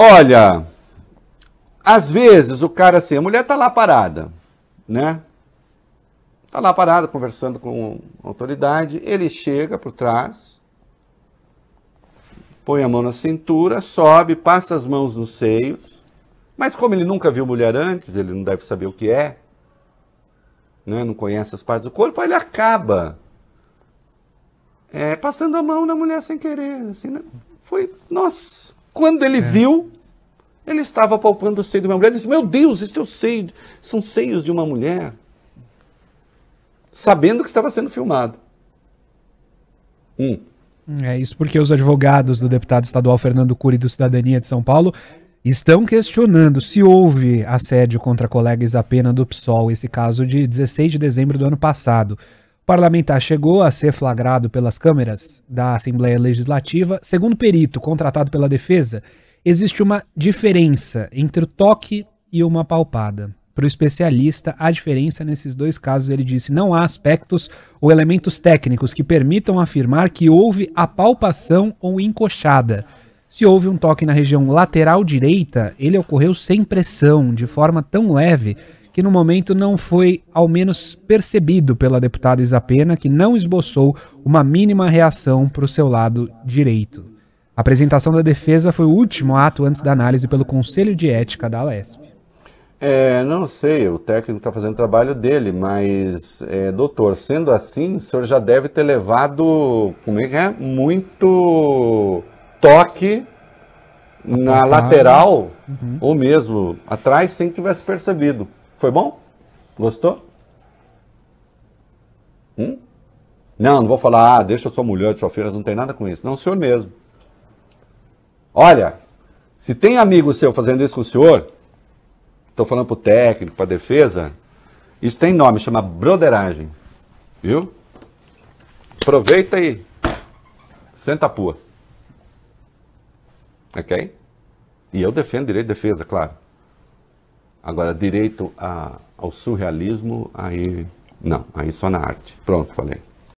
Olha, às vezes o cara assim, a mulher tá lá parada, né? Tá lá parada conversando com a autoridade, ele chega por trás, põe a mão na cintura, sobe, passa as mãos nos seios, mas como ele nunca viu mulher antes, ele não deve saber o que é, né? não conhece as partes do corpo, ele acaba é, passando a mão na mulher sem querer. Assim, né? Foi, nossa, quando ele é. viu, ele estava palpando o seio de uma mulher, ele disse, meu Deus, esse é o seio, são seios de uma mulher, sabendo que estava sendo filmado. Um. É isso porque os advogados do deputado estadual Fernando Cury do Cidadania de São Paulo estão questionando se houve assédio contra a colega Isapena do PSOL, esse caso de 16 de dezembro do ano passado. Parlamentar chegou a ser flagrado pelas câmeras da Assembleia Legislativa. Segundo perito contratado pela defesa, existe uma diferença entre o toque e uma palpada. Para o especialista, a diferença nesses dois casos, ele disse, não há aspectos ou elementos técnicos que permitam afirmar que houve a palpação ou encoxada. Se houve um toque na região lateral direita, ele ocorreu sem pressão, de forma tão leve que no momento não foi ao menos percebido pela deputada Isapena, que não esboçou uma mínima reação para o seu lado direito. A apresentação da defesa foi o último ato antes da análise pelo Conselho de Ética da Alesp. É, não sei, o técnico está fazendo o trabalho dele, mas, é, doutor, sendo assim, o senhor já deve ter levado, como é que é? Muito toque na lateral uhum. ou mesmo atrás sem que tivesse percebido. Foi bom? Gostou? Hum? Não, não vou falar, ah, deixa sua mulher de sua filha, não tem nada com isso. Não, o senhor mesmo. Olha, se tem amigo seu fazendo isso com o senhor, estou falando para o técnico, para a defesa, isso tem nome, chama broderagem. Viu? Aproveita e senta a pua. Ok? E eu defendo direito de defesa, claro. Agora, direito a, ao surrealismo, aí não, aí só na arte. Pronto, falei.